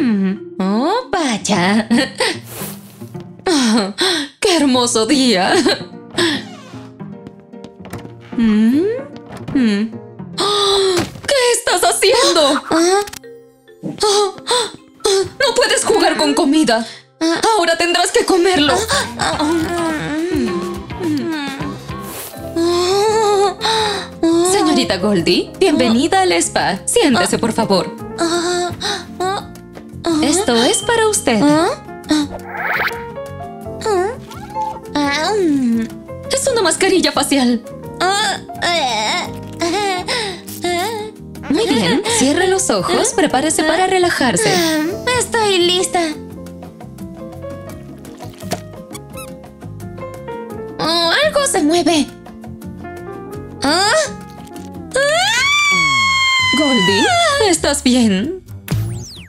Mm. Oh, vaya. Ah, ¡Qué hermoso día! Mm, mm. ¡Ah! ¿Qué estás haciendo? Ah, Ah, ah, No puedes jugar con comida. Ahora tendrás que comerlo. Señorita Goldie, bienvenida al spa. Siéntese, por favor. ah, ah, Esto es para usted. ah, ah, mm, Es una mascarilla facial. ah. Muy bien. Cierre los ojos. Prepárese para relajarse. Ah, Estoy lista. Oh, algo se mueve. ¿Ah? Goldie, ¿estás bien?